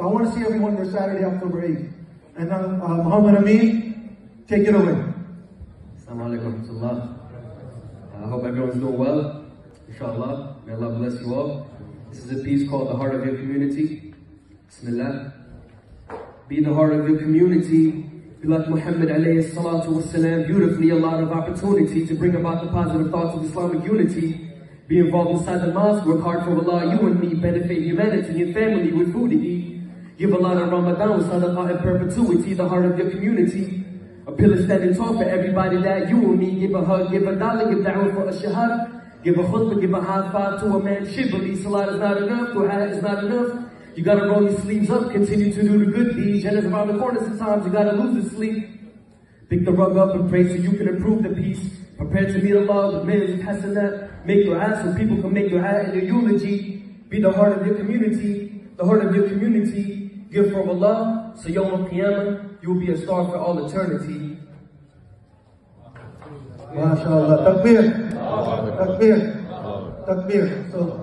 So I want to see everyone there Saturday, October 8th. And now, uh, Mohamed Amine, take it away. Assalamu. I hope everyone's doing well. Inshallah. May Allah bless you all. This is a piece called The Heart of Your Community. Bismillah. Be the heart of your community. Be like Muhammad alayhi salatu wasalam. Beautifully a lot of opportunity to bring about the positive thoughts of Islamic unity. Be involved inside the mosque. Work hard for Allah. You and me benefit humanity and family with food to eat. Give a lot of Ramadan, sadaqah in perpetuity. The heart of your community. A pillar standing tall for everybody that you and me. Give a hug, give a dollar, give da'wah for a shahada. Give a khutbah, give a high five to a man. Shibali, salat is not enough, dua is not enough. You gotta roll your sleeves up, continue to do the good deeds. Jannah's around the corner sometimes, you gotta lose the sleep. Pick the rug up and pray so you can improve the peace. Prepare to meet Allah with of hasanat. Make your ass so people can make your hat in your eulogy. Be the heart of your community, the heart of your community. Give from Allah, so Yawm al-Qiyamah, you will be a star for all eternity. MashaAllah. Takbir. Takbir. Takbir. So